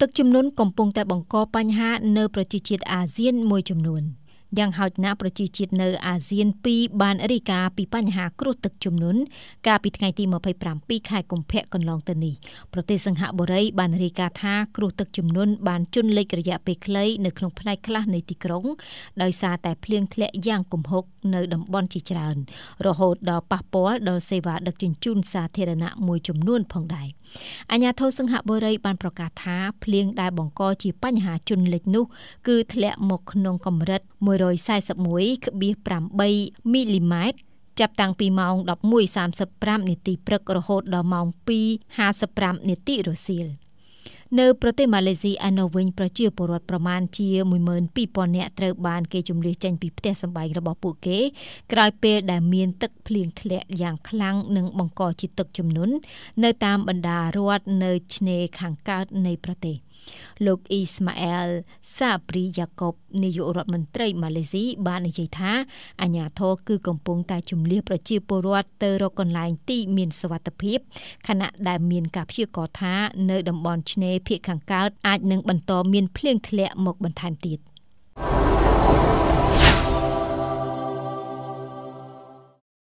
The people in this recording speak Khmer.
ទឹកជំនន់កំពុងតែបង្កបញ្ហានៅប្រជាជាតិអាស៊ានមួយចំនួន។ យ៉ាងហោចណាស់ប្រជាជាតិនៅអាស៊ាន2បានរាយការណ៍ពីបញ្ហាគ្រោះទឹកជំនន់កាលពីថ្ងៃទី27ខែកុម្ភៈកន្លងទៅនេះប្រទេសសង្ហបុរីបានរាយការណ៍ថាគ្រោះទឹកជំនន់បានជន់លិចរយៈពេលខ្លីនៅក្នុងផ្នែកខ្លះនៃទីក្រុងដោយសារតែភ្លៀងធ្លាក់យ៉ាងគំហុកនៅតំបន់ជាច្រើន រហូតដល់ប៉ះពាល់ដល់សេវាដឹកជញ្ជូនសាធារណៈមួយចំនួនផងដែរអាជ្ញាធរសង្ហបុរីបានប្រកាសថាភ្លៀងដែលបង្កជាបញ្ហាជន់លិចនោះគឺធ្លាក់មកក្នុងកម្រិត141.8មីលីម៉ែត្រចាប់តាំងពីម៉ោង11:35នាទីព្រឹករហូតដល់ម៉ោង2:55នាទីរសៀល។នៅប្រទេសម៉ាឡេស៊ីឯណោះវិញប្រជាពលរដ្ឋប្រមាណជា12000នាក់ត្រូវបានគេជំលៀសចេញពីផ្ទះសម្បែងរបស់ពួកគេក្រោយពេលដែលមានទឹកភ្លៀងធ្លាក់យ៉ាងខ្លាំងនិងបង្កជាទឹកជំនន់នៅតាមបណ្ដារដ្ឋនៅឆ្នេរខាងកើតនៃប្រទេស។ លោកអ៊ីស្ម៉ាអែលសាព្រីយ៉ាកុបនាយករដ្ឋមន្ត្រីម៉ាឡេស៊ីបាននិយាយថាអាញាធរគឺកំពុងតែជំលះប្រជាពលរដ្ឋទៅរកកន្លែងទីមានសុវត្ថិភាពខណៈដែលមានការព្យាករណ៍ថានៅតំបន់ឆ្នេរភាគខាងកើតអាចនឹងបន្តមានភ្លៀងធ្លាក់មកបន្ថែមទៀត។